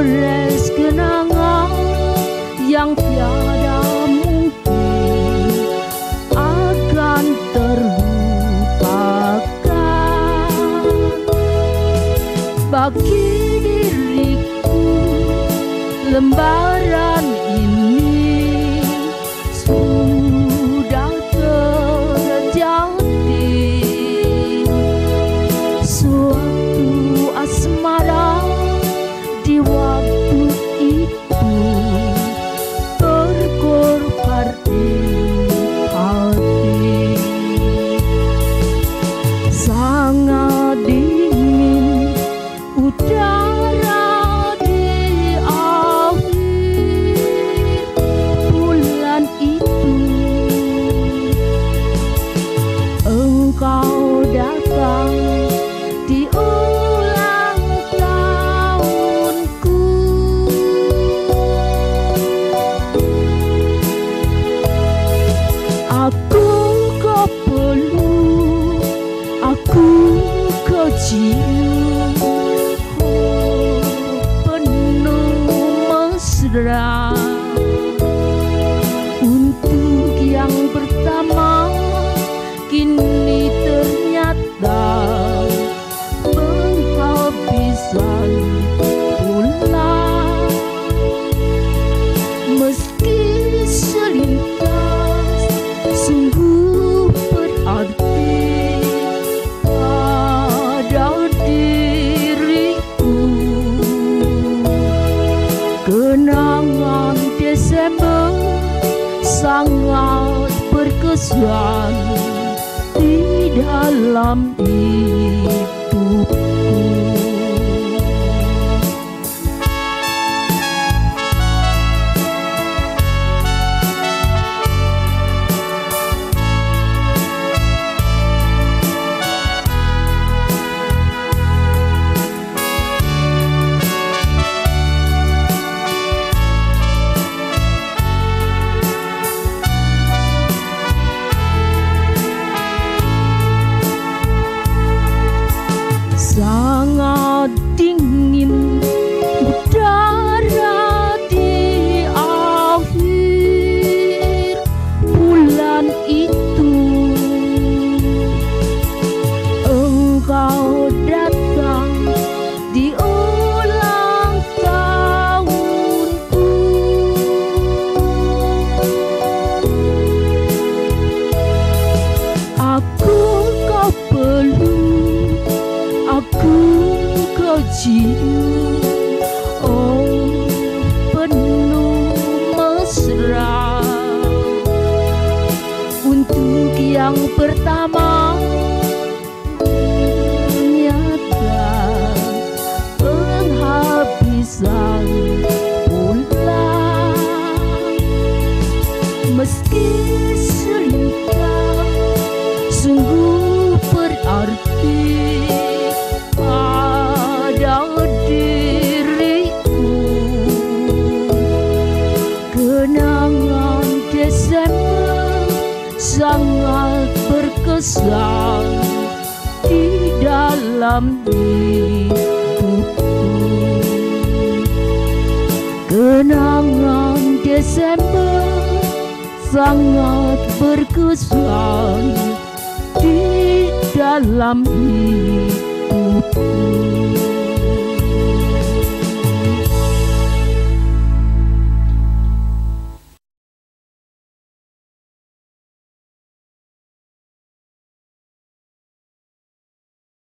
menulis kenangan yang tiada mungkin akan terlupakan. Bagi diriku lembaran ini 好 that Sangat Desember Sangat berkesan Di dalam diri yang pertama nyata penghabisan pula. Meski sangat berkesan di dalam hidupku. Kenangan Desember sangat berkesan di dalam hidupku.